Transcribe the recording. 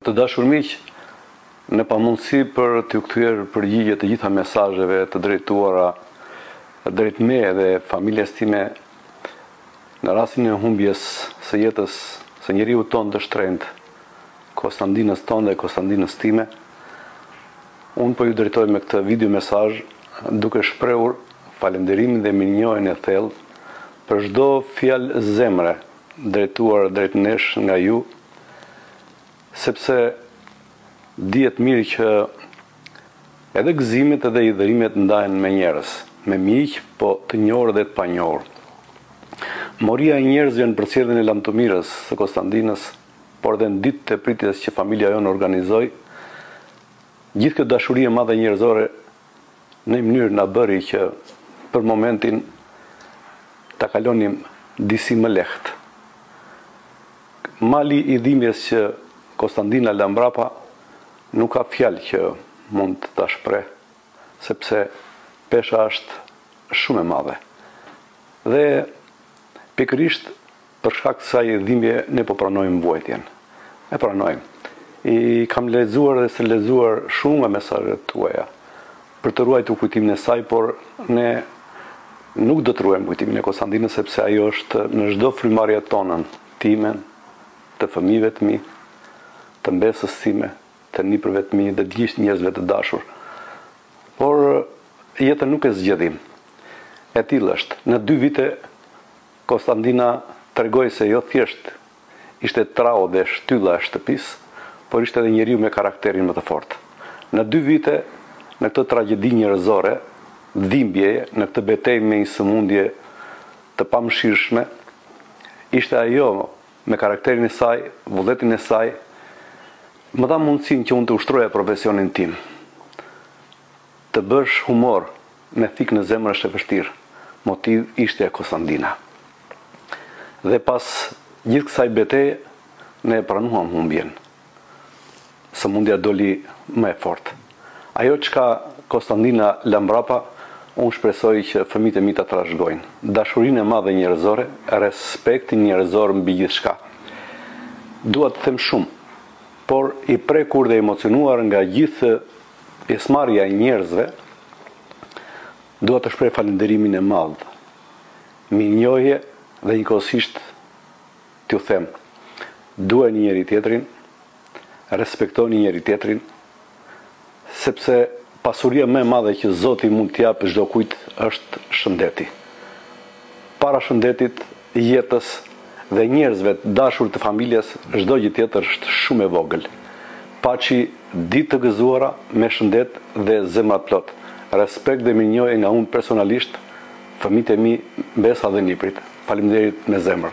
Të dashur miq, në pamundësi për t'ju kthyer përgjigje të gjitha mesazheve të drejtuara drejt meje dhe familjes sime, në rastin e humbjes së jetës së njeriut tonë të shtrenjtë, Kostandinës tonë dhe Kostandinës sime, unë po ju drejtohem me këtë video mesazh duke shprehur falënderimin dhe mirënjohjen e thellë për çdo fjalë zemre drejtuar drejt nesh nga ju sepse dihet mirë që edhe gëzimet edhe hidhërimet ndahen me njerëz, me miq, po të njohur dhe të panjohur. Moria e njerëzve në përcjelljen e lamtumirës së Kostandinës, por dhe në ditët e pritjes që familja jonë organizoi, gjithë kjo dashuri e madhe njerëzore në një mënyrë na bëri që për momentin ta kalonim disi më lehtë. Mali i dhimbjes që Kostandina la mbrapa nuk ka fjalë që mund të ta shpreh, sepse pesha është shumë e madhe. Dhe pikërisht Për shkak të kësaj dhimbje ne po pranojmë vuajtjen. E pranojmë. I kam lexuar dhe stërlexuar shumë nga mesazhet tuaja për të ruajtur kujtimin e saj, por ne nuk do të ruajmë kujtimin e Kostandinës sepse ajo është në çdo frymëmarrje tonën, timen, të fëmijëve të mi, të mbesës sime, të nipërve të mi dhe të gjithë njerëzve të dashur. Por jetën nuk e zgjedhim. E tillë është. Në dy vite Kostandina tregoi se jo thjesht ishte trau dhe shtylla e shtëpisë, por ishte edhe njeriu me karakterin më të fortë. Në dy vite, në këtë tragjedi njerëzore, dhimbje, në këtë betejë me një sëmundje të pamëshirshme, ishte ajo, me karakterin e saj, vullnetin e saj, më dha mundësinë që unë të ushtroja profesionin tim. Të bësh humor me thikë në zemër është e vështirë, motivi ishte Kostandina. Dhe pas gjithë kësaj beteje, ne e pranuam humbjen. Sëmundja doli më e fortë. Ajo çka Kostandina la mbrapa, unë shpresoj që fëmijët e mi ta trashëgojnë, dashurinë e madhe njerëzore, respektin njerëzor mbi gjithçka. Dua të them shumë, por i prekur dhe i emocionuar nga gjithë Pjesëmarrja e njerëzve, dua të shpreh falënderimin e madh, mirënjohje dhe njëkohësisht t'ju them, duajeni njëri-tjetrin, respektoni njëri-tjetrin, sepse pasuria më e madhe që Zoti mund t'i japë çdokujt është shëndeti. Para shëndetit, jetës dhe njerëzve të dashur të familjes çdo gjë tjetër është shumë e vogël. Paçi ditë të gëzuara me shëndet dhe zemrat plot. Respekt dhe mirënjohje nga unë personalisht, fëmijët e mi, mbesa dhe nipërit. Faleminderit me zemër.